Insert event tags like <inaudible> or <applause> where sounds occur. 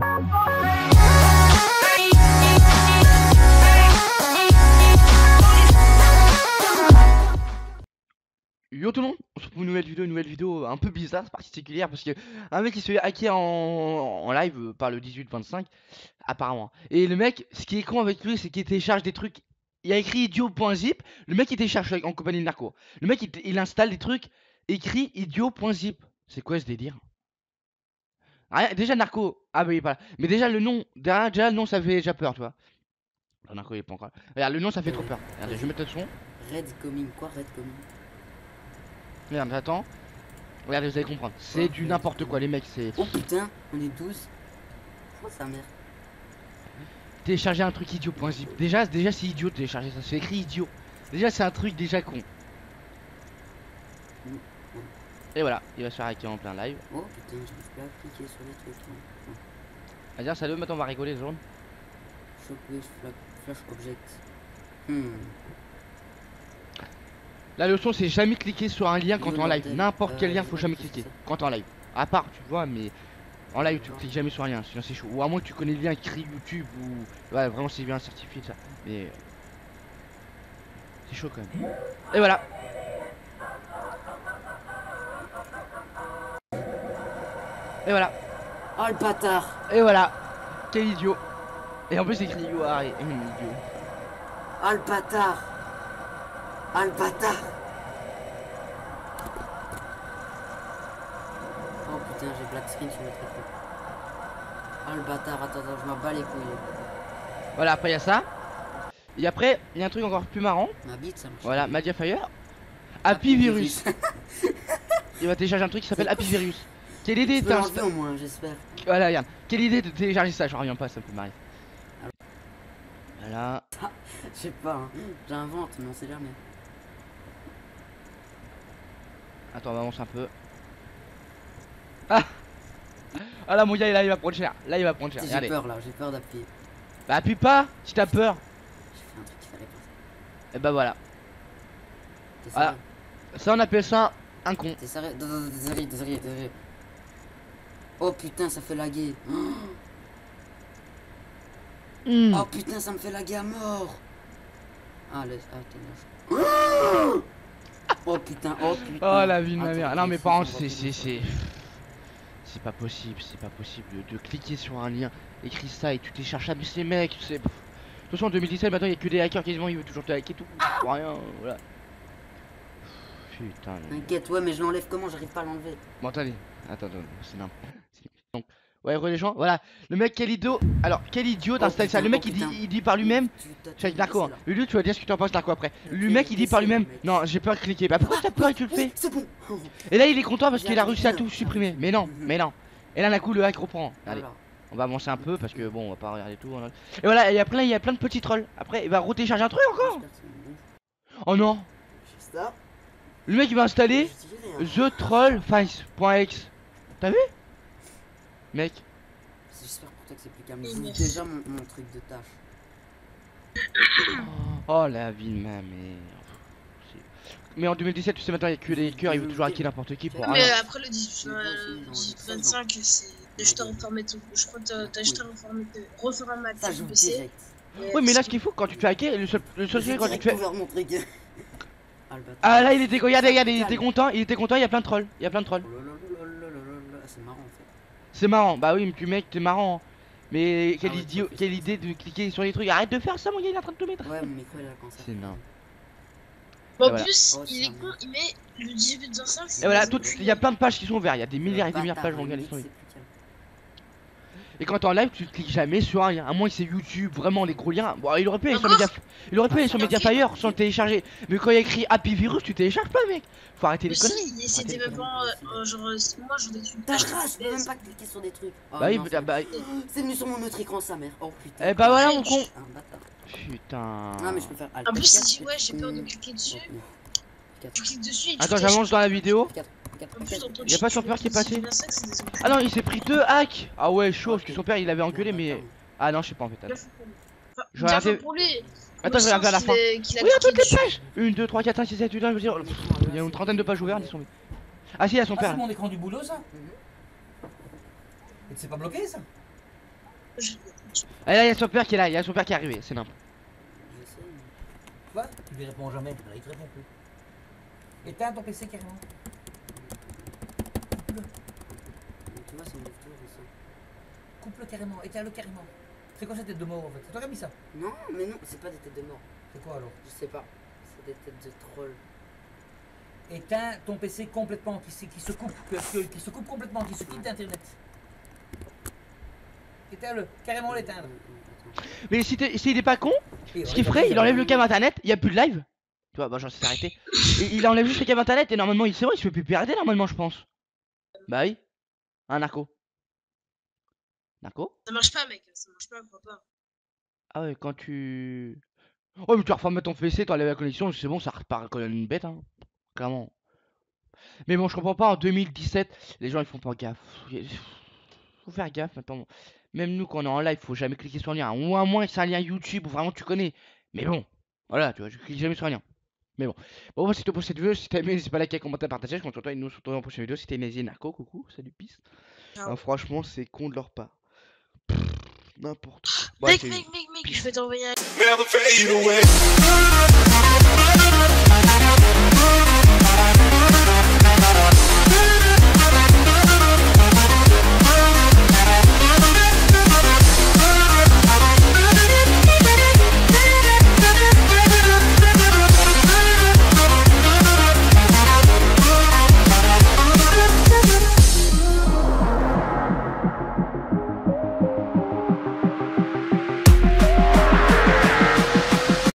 Yo tout le monde, on se retrouve pour une nouvelle vidéo, une nouvelle vidéo un peu bizarre, particulière parce que un mec qui se fait hacker en, live euh, par le 18-25 apparemment. Et le mec, ce qui est con avec lui, c'est qu'il télécharge des trucs. Il a écrit idiot.zip, le mec il télécharge en compagnie de narco. Le mec il, il installe des trucs écrit idiot.zip. C'est quoi ce délire? Déjà narco, ah bah il est pas là. Mais déjà le nom, déjà, déjà, le nom ça fait déjà peur, tu vois. Il est pas encore. Regarde, le nom ça fait trop peur. Regardez, je vais mettre le son. Red coming, quoi Red coming? Regarde, j'attends. Regardez, vous allez comprendre. C'est du n'importe quoi, les mecs. C'est Oh putain, on est 12. Oh sa mère. télécharger un truc idiot.zip. Déjà, déjà c'est idiot de télécharger ça. C'est écrit idiot. Déjà, c'est un truc déjà con. Et voilà, il va se faire hacker en plein live. Oh putain, j'arrive pas à cliquer sur les trucs. hein. Vas-y, salut, maintenant on va rigoler, zone. Shockwave flash, object. Hmm. La leçon, c'est jamais cliquer sur un lien quand t'es en live. N'importe quel Euh, lien, faut jamais cliquer quand t'es en live. À part, tu vois, mais en live, tu cliques jamais sur rien, sinon c'est chaud. Ou à moins que tu connais le lien écrit YouTube ou. Ouais, vraiment, c'est bien certifié ça. Mais. C'est chaud quand même. Et voilà. Et voilà. Oh le bâtard Et voilà. Quel idiot. Et en plus, c'est écrit You are an idiot. Oh le bâtard Oh le bâtard Oh putain, j'ai black screen sur le truc. Oh le bâtard, attends, attends, je m'en bats les couilles. Voilà, après, il y a ça. Et après, il y a un truc encore plus marrant. Ma bite, ça me Voilà, Mediafire. Happy Virus. Il va télécharger un truc qui s'appelle Happy Virus. Quelle idée au moins, j'espère. Voilà, regarde. Quelle idée de télécharger ça Je reviens pas, ça me fait marrer. Voilà. Je sais pas, hein. j'invente, mais on sait jamais. Attends, on va avancer un peu. Ah Ah là, mon gars, là, il va prendre cher. Là, il va prendre cher. J'ai peur là, j'ai peur d'appuyer. Bah, appuie pas si t'as peur. J'ai fait un truc qu'il fallait pas. Et bah voilà. T'es Voilà. sérieux? Ça, on appelle ça un con. T'es sérieux? Non, non, non, T'es sérieux, t'es sérieux, t'es sérieux. Oh putain, ça fait laguer. Hmm. Oh putain, ça me fait laguer à mort. Ah, laisse, ah. Oh putain, oh putain. Oh la vie de ma mère. Non, mais par contre, c'est. C'est. c'est- C'est pas possible, c'est pas possible de, de cliquer sur un lien, écris ça et tu télécharges ça, mais ces mecs, c'est. De toute façon, en 2017, maintenant, il y a que des hackers quasiment, ils veulent toujours te hacker tout. Pour rien, voilà. Putain. T'inquiète, ouais, mais je l'enlève comment? J'arrive pas à l'enlever. Bon, attendez, attends, attends, c'est n'importe Donc, ouais, les gens, voilà. Le mec, quel idiot. Alors, quel idiot d'installer ça. Le mec, oh, il dit, il dit par lui-même. Laisses, Hein. Lulu, tu vas dire ce que tu en penses, Narco après. Le mec, il dit par lui-même. Non, j'ai pas cliqué. Bah, pourquoi t'as peur et tu le fais? Oui, C'est bon. Et là, il est content parce qu'il a réussi à tout supprimer. Mais non, mais non. Et là, d'un coup, le hack reprend. Allez, on va avancer un peu parce que bon, on va pas regarder tout. hein. Et voilà, il y a plein, il y a plein de petits trolls. Après, il va retélécharger un truc encore. Oh non. Le mec, il va installer hein. The Troll Face.exe. T'as vu? Mec. J'espère pour toi que c'est plus calme. Merci. déjà mon, mon truc de tâche. <coughs> Oh la vie de ma mère. Mais en 2017, tu sais maintenant, il y a que les hackers, ils veulent toujours hacker n'importe qui pour Mais rien. après le 18, Mais euh, bon, c'est- 18 25, c'est t'as juste à reformer ton. Je crois que t'as- juste à reformer ton- reformater Ça ton joue PC. Oui, mais là, ce qu'il faut, quand tu te fais hacker, le seul, le seul J'ai truc quand tu te fais. Ah. Ah là, il était. Regardez, regardez, il était content, il était content, il y a plein de trolls. Il y a plein de trolls. C'est marrant, bah oui, mais tu mec, t'es marrant. hein. Mais quelle, Ah ouais, quelle idée de cliquer sur les trucs. Arrête de faire ça, mon gars, il est en train de te mettre. Ouais, mon micro il a C'est. Bon, en voilà. plus, Oh, il est con, il met le 18 25. Et voilà, il y a plein de pages qui sont ouvertes, il y a des milliards et des milliards de pages, mon gars, limite, laisse tomber. c'est plus calme. Et quand t'es en live, tu cliques jamais sur un lien. À moins que c'est YouTube, vraiment les gros liens. Bon, il aurait pu aller sur Media... Il aurait pu aller sur Ah, Mediafire sans le télécharger. Mais quand il y a écrit Happy Virus, tu télécharges pas, mec. Faut arrêter les conneries. si, c'était même pas. euh, genre, euh, moi j'en ai une je peux même pas cliquer sur des trucs. Oh, Bah oui, bah, c'est- bah, C'est venu sur mon autre écran, sa mère. Oh putain. Eh bah voilà, mon con. Putain. Non, mais je peux faire En plus, F4, il dit ouais, j'ai peur de F4, cliquer dessus. F4, Tu cliques dessus Attends, j'avance dans la vidéo. F4, En plus, dans ton Y a pas son père qui est passé 18 25, c'est des Ah non, il s'est pris deux hacks. Ah ouais, chaud, parce que son père il avait engueulé, mais. Ah non, je sais pas en fait. attends. Je vais regarder- pour lui. Attends, je vais regarder à la fin. Oui, à toutes les pages 1, 2, 3, 4, 5, 6, 7, 8, 9, je veux dire. Il y a une trentaine de pages ouvertes, ils sont. Ah si, il y a son Ah, père. c'est mon écran du boulot, ça Mhm. Et c'est pas bloqué, ça Ah là, il y a son père qui est là, il y a son père qui est arrivé, c'est mais- Quoi? Tu lui réponds jamais. Il te répond plus. Éteins ton PC carrément. Coupe-le. Tu vois, c'est une lecture ça. Coupe-le carrément. Éteins-le carrément. C'est quoi cette tête de mort en fait? C'est toi qui as mis ça? Non, mais non, c'est pas des têtes de mort. C'est quoi alors? Je sais pas. C'est des têtes de troll. Éteins ton PC complètement, qui, se- qui se coupe, qui se coupe complètement, qui se quitte d'internet. Éteins-le, carrément l'éteindre. Mais si t'es- s'il est pas con, ce qu'il ferait, il enlève le câble internet, il y a plus de live. Tu vois, bah arrêté. Et il enlève juste le câble internet et normalement il c'est bon, il se fait plus pirater normalement je pense. Bah oui. Un narco. Narco? Ça marche pas, mec. Ça marche pas, pas. Ah ouais, quand tu. Ouais, mais tu reformates ton PC, t'enlèves la connexion, c'est bon, ça repart comme une bête, hein. Clairement. Mais bon, je comprends pas, en 2017, les gens ils font pas gaffe. Faut faire gaffe maintenant. Même nous, quand on est en live, faut jamais cliquer sur un lien. Ou à moins c'est un lien YouTube ou vraiment tu connais. Mais bon, voilà, tu vois, je clique jamais sur un lien. Mais bon. Bon, bah, c'est tout pour cette vidéo. Si t'as aimé, n'hésite pas à liker, commenter, partager. Je compte sur toi et nous se retrouve dans la prochaine vidéo. C'était Nazi et Narco, coucou, salut, peace. Ah, franchement, c'est con de leur part. N'importe quoi. Ouais, mec, mec, mec, mec, je vais t'envoyer un. never fade away.